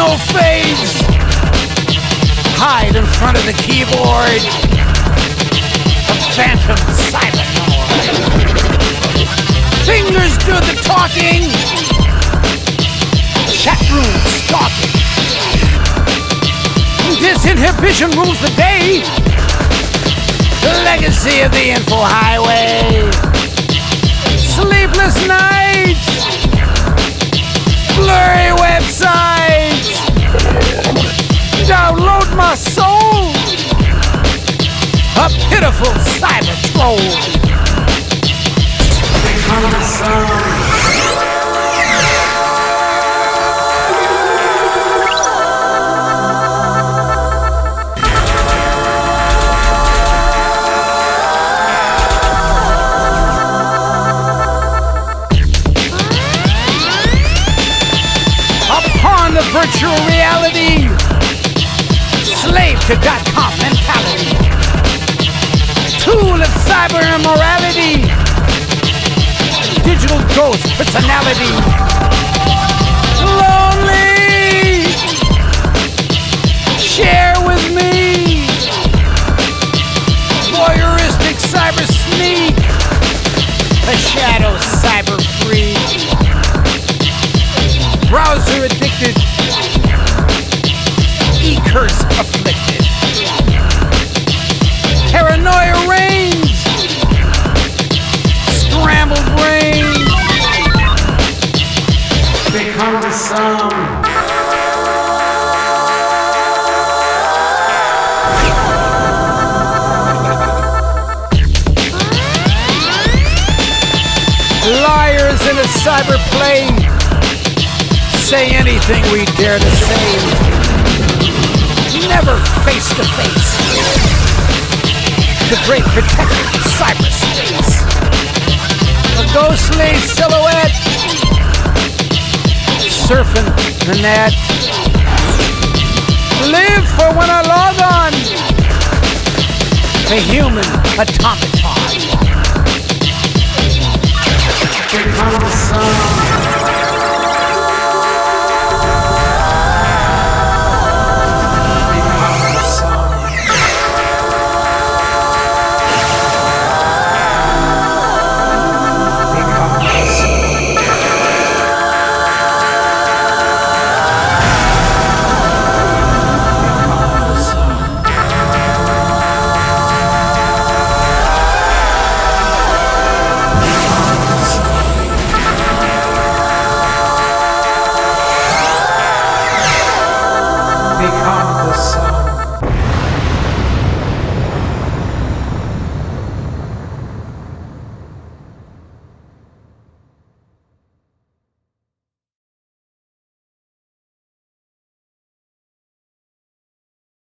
no fades. Hide in front of the keyboard. A phantom cybernoid. Fingers do the talking. Chat room stalking. Disinhibition rules the day. The legacy of the info highway. Sleepless nights. Pitiful cyber upon the virtual reality. Slave to dot .com cyber immorality. Digital ghost personality. Lonely. Share with me. Voyeuristic cyber sneak. A shadow cyber freak browser addicted, Become the sum. Liars in a cyber play say anything we dare to say. Never face to face. The great protector of cyberspace. A ghostly silhouette. Surfing the net. Live for when I log on. A human automaton.